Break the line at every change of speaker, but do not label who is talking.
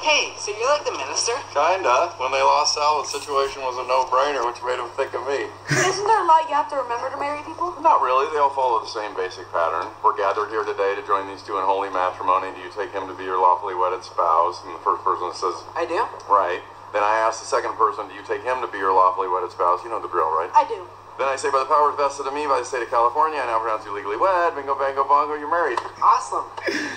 Hey, so you're like the minister?
Kinda. When they lost Sal, the situation was a no-brainer, which made them think of me.
Isn't there a lot you have to remember to marry people?
Not really. They all follow the same basic pattern. We're gathered here today to join these two in holy matrimony. Do you take him to be your lawfully wedded spouse? And the first person says,
I do.
right. Then I ask the second person, do you take him to be your lawfully wedded spouse? You know the drill, right?
I do.
Then I say, by the power vested in me by the state of California, I now pronounce you legally wed. Bingo, bango, bongo, you're married.
Awesome.